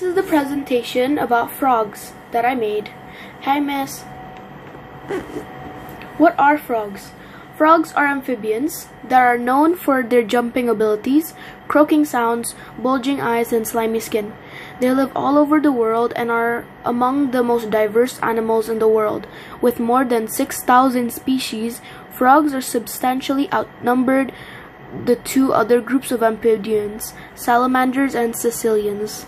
This is the presentation about frogs that I made. Hi, miss. What are frogs? Frogs are amphibians that are known for their jumping abilities, croaking sounds, bulging eyes, and slimy skin. They live all over the world and are among the most diverse animals in the world. With more than 6,000 species, frogs are substantially outnumbered the two other groups of amphibians, salamanders and caecilians.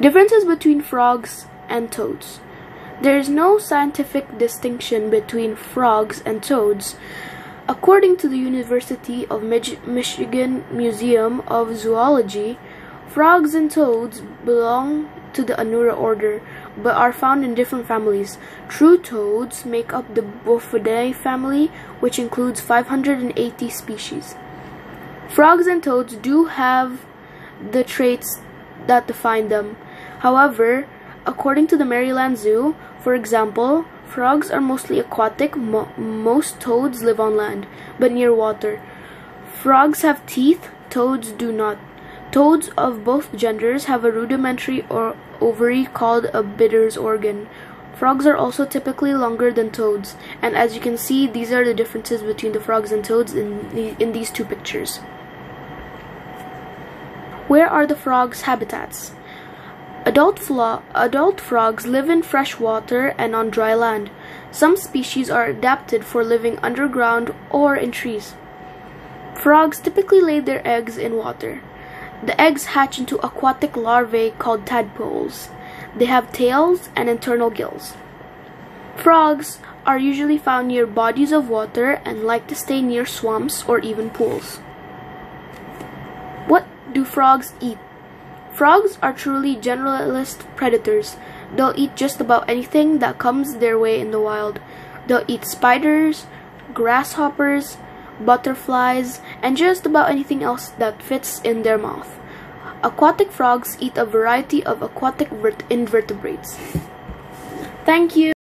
Differences between frogs and toads. There is no scientific distinction between frogs and toads. According to the University of Mich Michigan Museum of Zoology, frogs and toads belong to the Anura order, but are found in different families. True toads make up the Bufonidae family, which includes 580 species. Frogs and toads do have the traits that define them. However, according to the Maryland Zoo, for example, frogs are mostly aquatic, mo most toads live on land, but near water. Frogs have teeth, toads do not. Toads of both genders have a rudimentary or ovary called a Bidder's organ. Frogs are also typically longer than toads, and as you can see, these are the differences between the frogs and toads in, the, in these two pictures. Where are the frogs' habitats? Adult, adult frogs live in fresh water and on dry land. Some species are adapted for living underground or in trees. Frogs typically lay their eggs in water. The eggs hatch into aquatic larvae called tadpoles. They have tails and internal gills. Frogs are usually found near bodies of water and like to stay near swamps or even pools. What do frogs eat? Frogs are truly generalist predators. They'll eat just about anything that comes their way in the wild. They'll eat spiders, grasshoppers, butterflies, and just about anything else that fits in their mouth. Aquatic frogs eat a variety of aquatic invertebrates. Thank you.